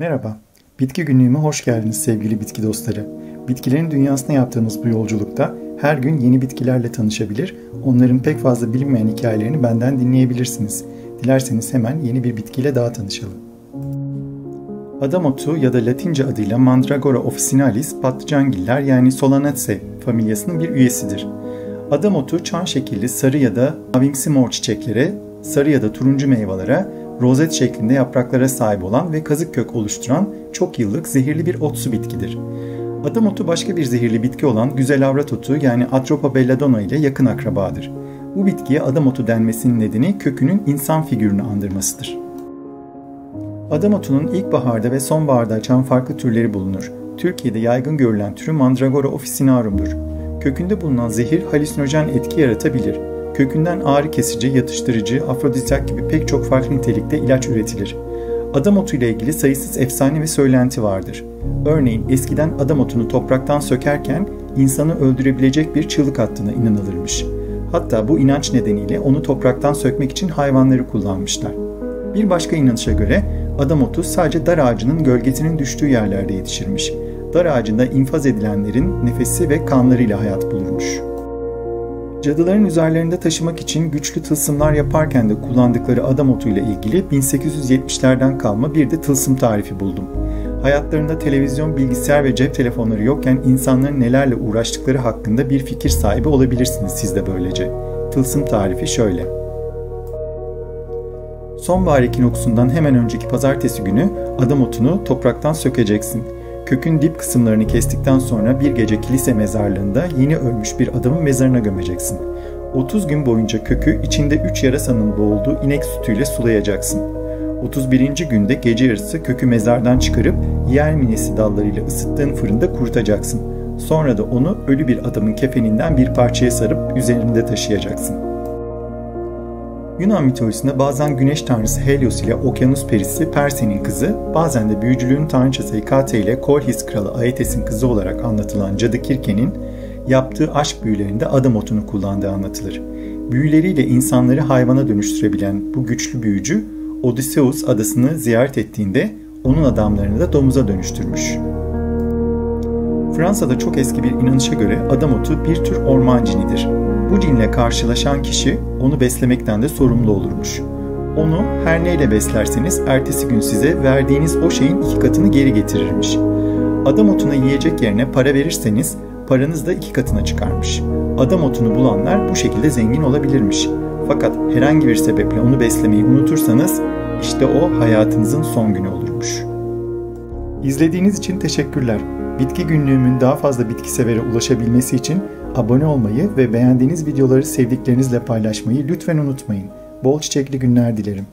Merhaba, Bitki Günlüğü'me hoş geldiniz sevgili bitki dostları. Bitkilerin dünyasına yaptığımız bu yolculukta her gün yeni bitkilerle tanışabilir, onların pek fazla bilinmeyen hikayelerini benden dinleyebilirsiniz. Dilerseniz hemen yeni bir bitkiyle daha tanışalım. Adamotu ya da Latince adıyla Mandragora officinalis patlıcangiller yani Solanaceae familyasının bir üyesidir. Adamotu çan şekilli sarı ya da mavimsi mor çiçeklere, sarı ya da turuncu meyvelere, rozet şeklinde yapraklara sahip olan ve kazık kök oluşturan çok yıllık zehirli bir otsu bitkidir. Adam otu başka bir zehirli bitki olan güzel avrat otu yani Atropa belladonna ile yakın akrabadır. Bu bitkiye adam otu denmesinin nedeni kökünün insan figürünü andırmasıdır. Adam otunun ilkbaharda ve sonbaharda açan farklı türleri bulunur. Türkiye'de yaygın görülen türü Mandragora officinarum'dur. Kökünde bulunan zehir halüsinojen etki yaratabilir Kökünden ağrı kesici, yatıştırıcı, afrodizyak gibi pek çok farklı nitelikte ilaç üretilir. Adam otu ile ilgili sayısız efsane ve söylenti vardır. Örneğin eskiden adam otunu topraktan sökerken insanı öldürebilecek bir çığlık attığına inanılırmış. Hatta bu inanç nedeniyle onu topraktan sökmek için hayvanları kullanmışlar. Bir başka inanışa göre adam otu sadece dar ağacının gölgesinin düştüğü yerlerde yetişirmiş. Dar ağacında infaz edilenlerin nefesi ve kanlarıyla hayat bulurmuş. Cadıların üzerlerinde taşımak için güçlü tılsımlar yaparken de kullandıkları adam otuyla ilgili 1870'lerden kalma bir de tılsım tarifi buldum. Hayatlarında televizyon, bilgisayar ve cep telefonları yokken insanların nelerle uğraştıkları hakkında bir fikir sahibi olabilirsiniz siz de böylece. Tılsım tarifi şöyle. Sonbahar ekinokusundan hemen önceki pazartesi günü adam otunu topraktan sökeceksin. Kökün dip kısımlarını kestikten sonra bir gece kilise mezarlığında yeni ölmüş bir adamın mezarına gömeceksin. 30 gün boyunca kökü içinde 3 yarasanın boğulduğu inek sütüyle sulayacaksın. 31. günde gece yarısı kökü mezardan çıkarıp yer minesi dallarıyla ısıttığın fırında kurutacaksın. Sonra da onu ölü bir adamın kefeninden bir parçaya sarıp üzerinde taşıyacaksın. Yunan mitolojisinde bazen güneş tanrısı Helios ile okyanus perisi Perse'nin kızı, bazen de büyücülüğün tanrıçası Hekate ile Kolhis kralı Aetes'in kızı olarak anlatılan cadı Kirke'nin yaptığı aşk büyülerinde adım otunu kullandığı anlatılır. Büyüleriyle insanları hayvana dönüştürebilen bu güçlü büyücü, Odysseus adasını ziyaret ettiğinde onun adamlarını da domuza dönüştürmüş. Fransa'da çok eski bir inanışa göre adam otu bir tür orman cinidir. Bu cinle karşılaşan kişi onu beslemekten de sorumlu olurmuş. Onu her neyle beslerseniz ertesi gün size verdiğiniz o şeyin iki katını geri getirirmiş. Adam otuna yiyecek yerine para verirseniz paranız da iki katına çıkarmış. Adam otunu bulanlar bu şekilde zengin olabilirmiş. Fakat herhangi bir sebeple onu beslemeyi unutursanız işte o hayatınızın son günü olurmuş. İzlediğiniz için teşekkürler. Bitki günlüğümün daha fazla bitki severe ulaşabilmesi için abone olmayı ve beğendiğiniz videoları sevdiklerinizle paylaşmayı lütfen unutmayın. Bol çiçekli günler dilerim.